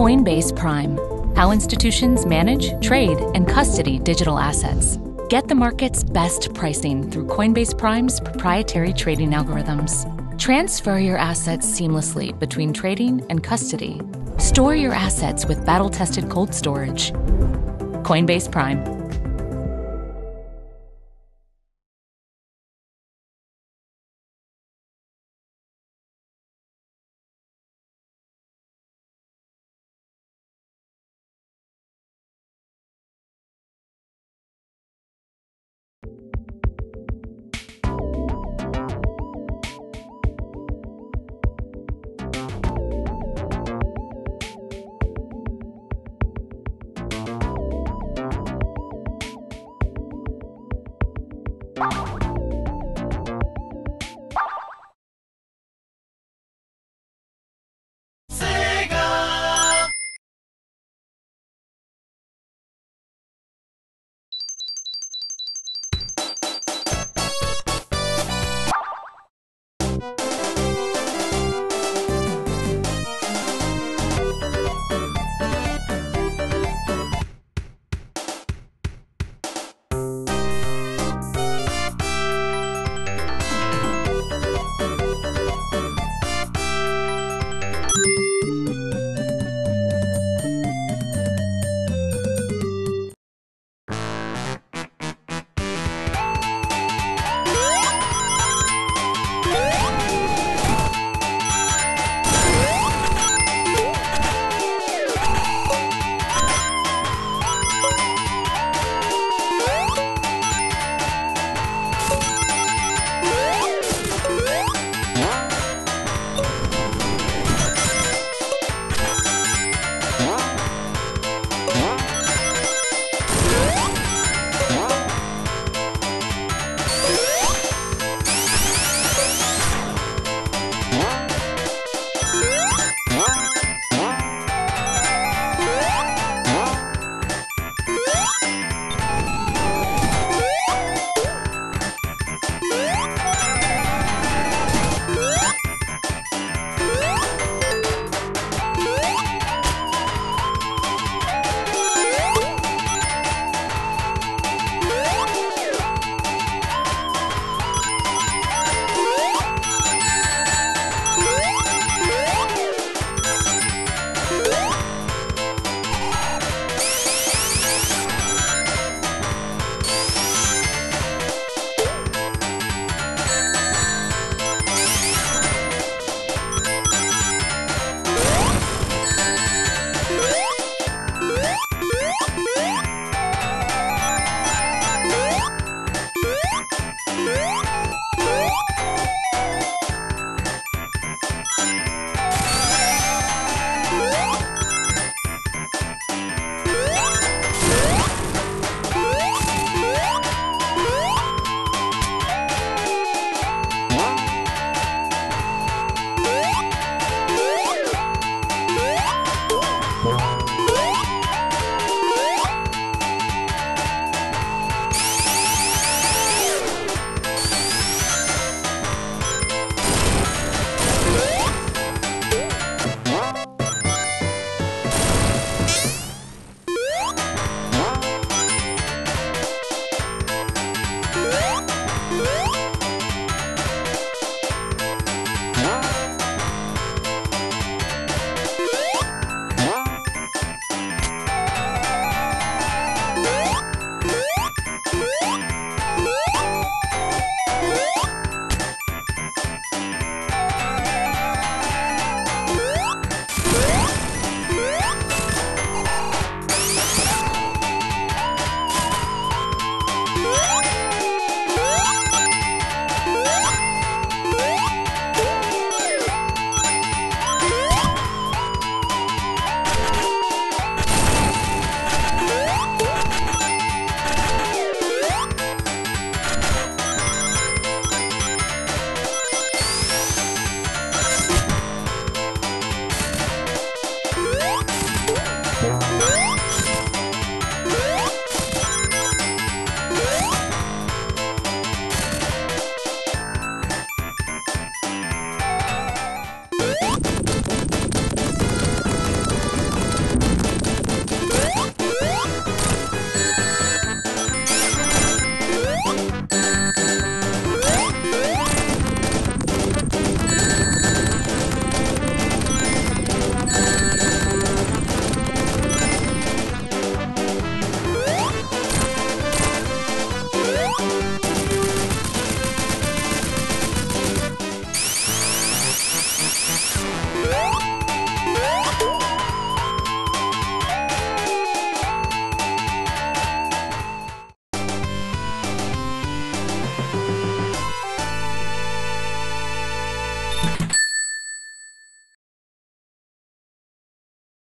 Coinbase Prime. How institutions manage, trade, and custody digital assets. Get the market's best pricing through Coinbase Prime's proprietary trading algorithms. Transfer your assets seamlessly between trading and custody. Store your assets with battle tested cold storage. Coinbase Prime.